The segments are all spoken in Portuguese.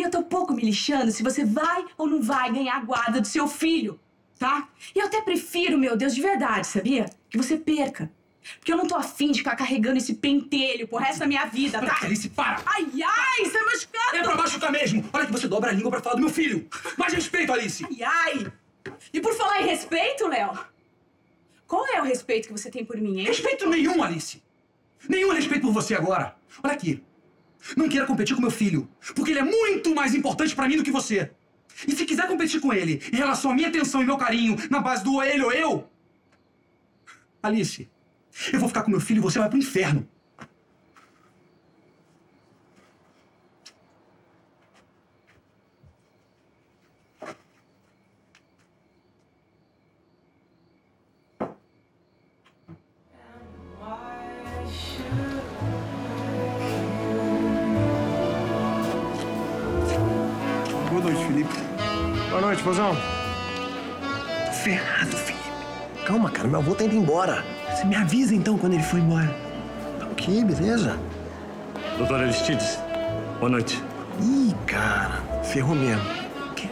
E eu tô pouco me lixando se você vai ou não vai ganhar a guarda do seu filho, tá? E eu até prefiro, meu Deus, de verdade, sabia? Que você perca. Porque eu não tô afim de ficar carregando esse pentelho pro resto da minha vida, tá? Alice, para! Ai, ai, você é machucado! É pra machucar mesmo! Olha que você dobra a língua pra falar do meu filho! Mais respeito, Alice! Ai, ai! E por falar em respeito, Léo, qual é o respeito que você tem por mim, hein? Respeito nenhum, Alice! Nenhum respeito por você agora! Olha aqui. Não queira competir com meu filho, porque ele é muito mais importante pra mim do que você. E se quiser competir com ele em relação à minha atenção e meu carinho na base do ele ou eu, Alice, eu vou ficar com meu filho e você vai pro inferno. Noite, Fozão. Tô ferrado, Felipe. Calma, cara. Meu avô tá indo embora. Você me avisa, então, quando ele for embora. Tá ok, beleza? Doutor Aristides, boa noite. Ih, cara. Ferrou mesmo. Quê?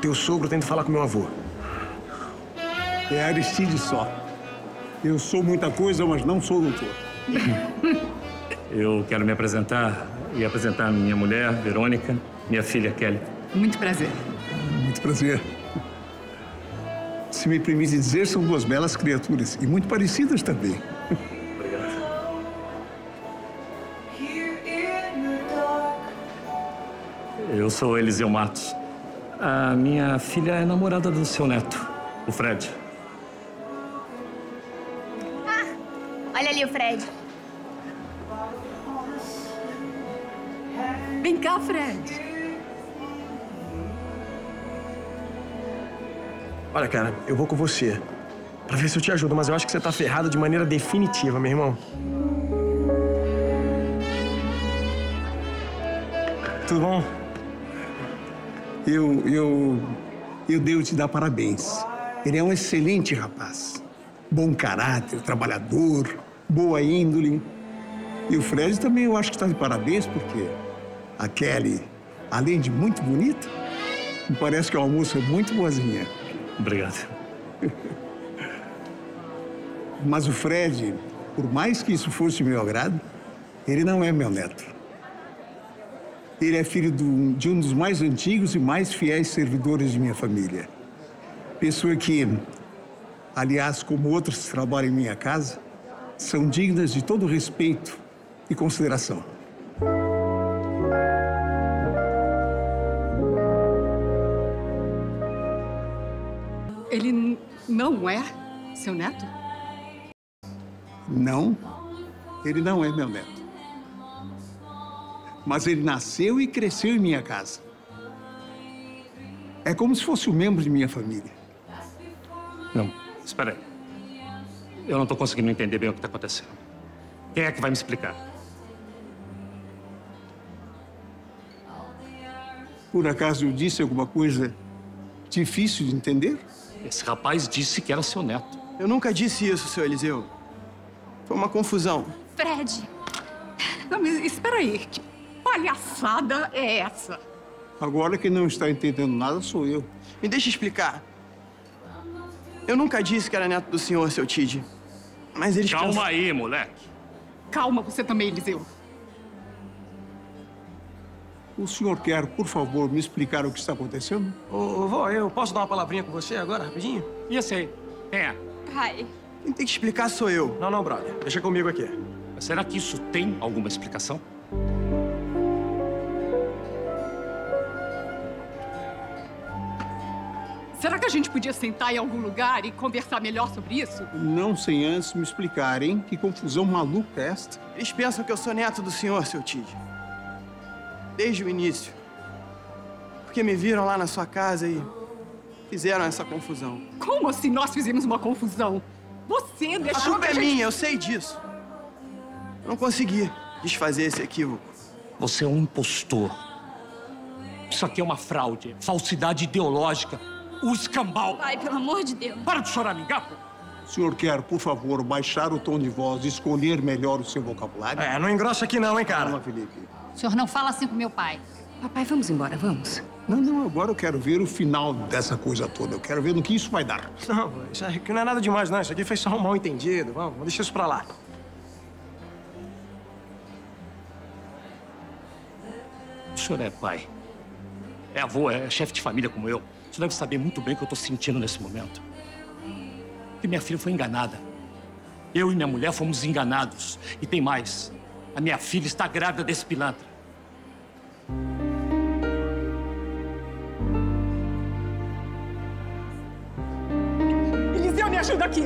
Teu sogro tenta falar com meu avô. É Aristide só. Eu sou muita coisa, mas não sou doutor. Eu quero me apresentar e apresentar minha mulher, Verônica, minha filha, Kelly. Muito prazer. Muito prazer. Se me permite dizer, são duas belas criaturas e muito parecidas também. Eu sou Eliseu Matos. A minha filha é namorada do seu neto, o Fred. Olha ali o Fred. Vem cá, Fred. Olha, cara, eu vou com você. Pra ver se eu te ajudo, mas eu acho que você tá ferrado de maneira definitiva, meu irmão. Tudo bom? Eu, eu, eu devo te dar parabéns. Ele é um excelente rapaz. Bom caráter, trabalhador, boa índole. E o Fred também eu acho que está de parabéns, porque a Kelly, além de muito bonita, me parece que é uma moça muito boazinha. Obrigado. Mas o Fred, por mais que isso fosse meu agrado, ele não é meu neto. Ele é filho de um dos mais antigos e mais fiéis servidores de minha família. Pessoa que, aliás, como outros que trabalham em minha casa, são dignas de todo respeito e consideração. Ele não é seu neto? Não, ele não é meu neto. Mas ele nasceu e cresceu em minha casa. É como se fosse um membro de minha família. Não, espera aí. Eu não estou conseguindo entender bem o que está acontecendo. Quem é que vai me explicar? Por acaso eu disse alguma coisa difícil de entender? Esse rapaz disse que era seu neto. Eu nunca disse isso, seu Eliseu. Foi uma confusão. Fred. Não, mas espera aí. Que palhaçada é essa? Agora quem não está entendendo nada sou eu. Me deixa explicar. Eu nunca disse que era neto do senhor, seu Tid. Mas eles Calma pensam- aí, moleque. Calma, você também, Eliseu. O senhor quer, por favor, me explicar o que está acontecendo? Ô, ô, vó, eu posso dar uma palavrinha com você agora, rapidinho? E esse aí? Quem é? Pai. Quem tem que explicar sou eu. Não, não, brother. Deixa comigo aqui. Mas Será que isso tem alguma explicação? Será que a gente podia sentar em algum lugar e conversar melhor sobre isso? Não sem antes me explicarem que confusão maluca é esta. Eles pensam que eu sou neto do senhor, seu Tid. Desde o início. Porque me viram lá na sua casa e fizeram essa confusão. Como assim nós fizemos uma confusão? Você A deixou culpa que é a gente... minha, eu sei disso. Eu não consegui desfazer esse equívoco. Você é um impostor. Isso aqui é uma fraude, falsidade ideológica, o escambau. Pai, pelo amor de Deus. Para de choramingar, pô. O senhor quer, por favor, baixar o tom de voz e escolher melhor o seu vocabulário? É, não engrossa aqui não, hein, cara? Calma, Felipe. O senhor não fala assim com meu pai. Papai, vamos embora, vamos. Não, não, agora eu quero ver o final dessa coisa toda. Eu quero ver no que isso vai dar. Não, isso aqui não é nada demais, não. Isso aqui foi só um mal entendido. Vamos, vamos deixar isso pra lá. O senhor é pai. É avô, é chefe de família como eu. O senhor deve saber muito bem o que eu tô sentindo nesse momento. Que minha filha foi enganada. Eu e minha mulher fomos enganados. E tem mais. A minha filha está grávida desse pilantra. Eliseu, me ajuda aqui.